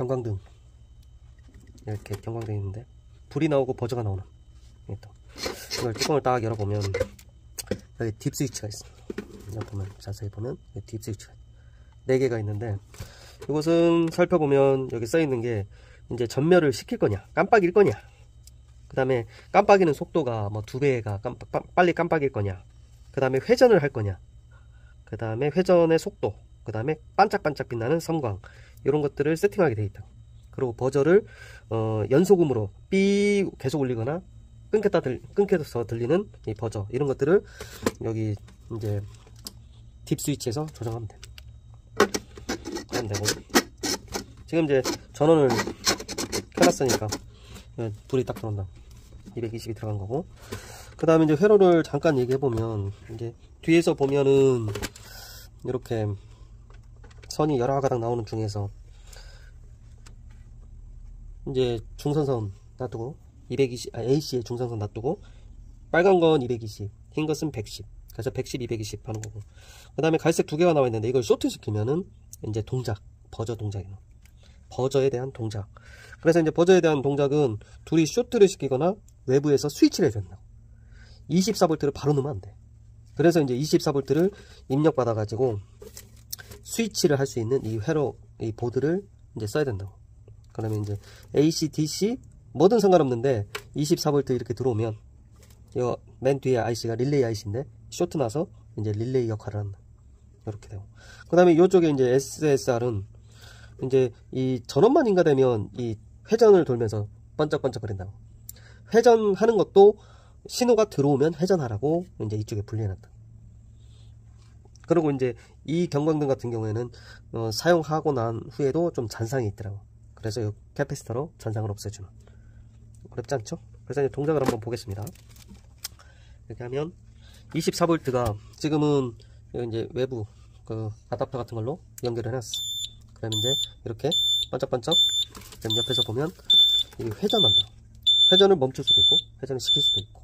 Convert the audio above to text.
경광등. 이렇게 경광등 있는데 불이 나오고 버저가 나오는. 이걸 뚜껑을 딱 열어보면 여기 딥 스위치가 있습니다. 여기 보면 자세히 보면 딥 스위치가 4개가 있는데 이것은 살펴보면 여기 써 있는 게 이제 전멸을 시킬 거냐 깜빡일 거냐 그 다음에 깜빡이는 속도가 뭐 두 배가 깜빡, 빠- 빨리 깜빡일 거냐 그 다음에 회전을 할 거냐 그 다음에 회전의 속도 그 다음에 반짝반짝 빛나는 섬광 이런 것들을 세팅하게 돼 있다. 그리고 버저를 어, 연소음으로 삐 계속 울리거나 끊겼다 들, 끊겨서 들리는 이 버저 이런 것들을 여기 이제 딥 스위치에서 조정하면 돼. 하면 되고. 지금 이제 전원을 켜놨으니까 어, 불이 딱 들어온다. 220이 들어간 거고. 그 다음에 이제 회로를 잠깐 얘기해 보면 이제 뒤에서 보면은 이렇게 선이 여러 가닥 나오는 중에서 이제 중선선 놔두고 220 아, AC의 중선선 놔두고 빨간 건 220, 흰 것은 110. 그래서 110, 220 하는 거고. 그 다음에 갈색 두 개가 나와 있는데 이걸 쇼트 시키면은 이제 동작, 버저 동작이에요. 버저에 대한 동작. 그래서 이제 버저에 대한 동작은 둘이 쇼트를 시키거나 외부에서 스위치를 된다. 24V를 바로 넣으면 안 돼. 그래서 이제 24V를 입력받아가지고 스위치를 할 수 있는 이 회로, 이 보드를 이제 써야 된다고. 그러면 이제 AC, DC 뭐든 상관없는데 24V 이렇게 들어오면 이맨 뒤에 IC가 릴레이 IC인데 쇼트 나서 이제 릴레이 역할을 한다. 이렇게 되고. 그 다음에 이쪽에 이제 SSR은 이제 이 전원만 인가되면 이 회전을 돌면서 번쩍번쩍거린다고. 회전하는 것도 신호가 들어오면 회전하라고 이제 이쪽에 분리해놨다. 그리고 이제 이 경광등 같은 경우에는 어, 사용하고 난 후에도 좀 잔상이 있더라고. 그래서 이 캐패시터로 잔상을 없애주는. 어렵지 않죠? 그래서 이제 동작을 한번 보겠습니다. 이렇게 하면 24V가 지금은 여기 이제 외부 그 아답터 같은 걸로 연결을 해놨어. 그러면 이제 이렇게 반짝반짝 그럼 옆에서 보면 이 회전한다. 회전을 멈출 수도 있고 회전을 시킬 수도 있고